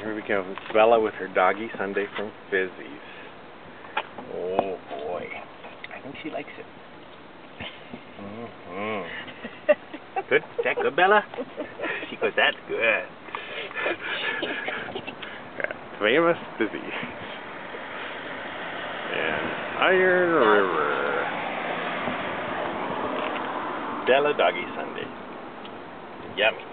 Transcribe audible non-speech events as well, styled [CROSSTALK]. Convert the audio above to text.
Here we go. It's Bella with her doggy Sundae from Fizzy's. Oh boy. I think she likes it. Mm-hmm. [LAUGHS] good? Is that good, Bella? She goes, that's good. [LAUGHS] Famous Fizzy's. And Iron River. Bella Doggy Sundae. Yummy.